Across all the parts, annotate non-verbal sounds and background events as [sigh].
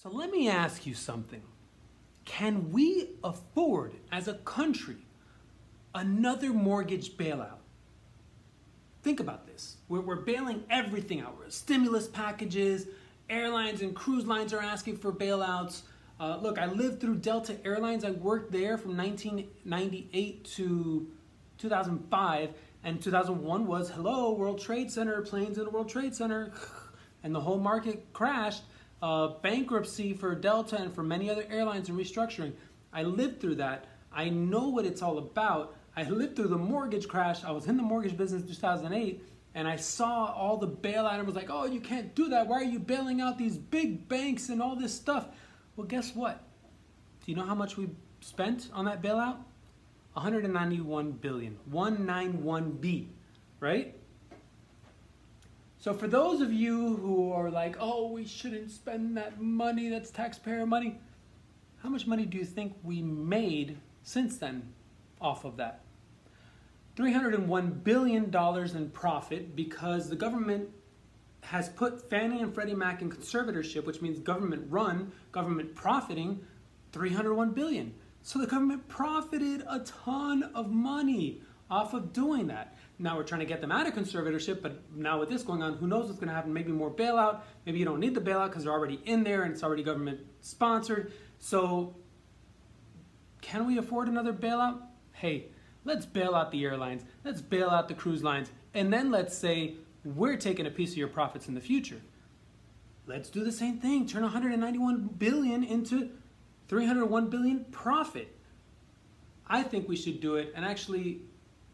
So let me ask you something. Can we afford, as a country, another mortgage bailout? Think about this. We're, we're bailing everything out. We're stimulus packages, airlines and cruise lines are asking for bailouts. Uh, look, I lived through Delta Airlines. I worked there from 1998 to 2005, and 2001 was hello, World Trade Center, planes in the World Trade Center, [sighs] and the whole market crashed. Uh, bankruptcy for Delta and for many other airlines and restructuring. I lived through that. I know what it's all about. I lived through the mortgage crash. I was in the mortgage business in 2008 and I saw all the bailout and was like, oh, you can't do that. Why are you bailing out these big banks and all this stuff? Well, guess what? Do you know how much we spent on that bailout? 191 billion, 191B, right? So for those of you who are like, oh, we shouldn't spend that money, that's taxpayer money, how much money do you think we made since then off of that? $301 billion in profit because the government has put Fannie and Freddie Mac in conservatorship, which means government run, government profiting 301 billion. So the government profited a ton of money off of doing that. Now we're trying to get them out of conservatorship, but now with this going on, who knows what's going to happen? Maybe more bailout. Maybe you don't need the bailout because they're already in there and it's already government sponsored. So can we afford another bailout? Hey, let's bail out the airlines. Let's bail out the cruise lines. And then let's say we're taking a piece of your profits in the future. Let's do the same thing. Turn 191 billion into 301 billion profit. I think we should do it. And actually,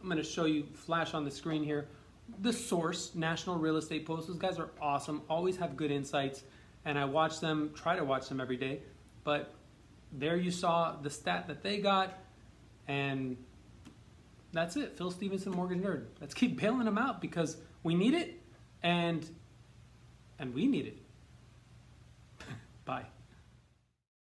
I'm going to show you flash on the screen here. The source, National Real Estate Post. Those guys are awesome. Always have good insights. And I watch them, try to watch them every day. But there you saw the stat that they got. And that's it. Phil Stevenson, Mortgage Nerd. Let's keep bailing them out because we need it and and we need it. [laughs] Bye.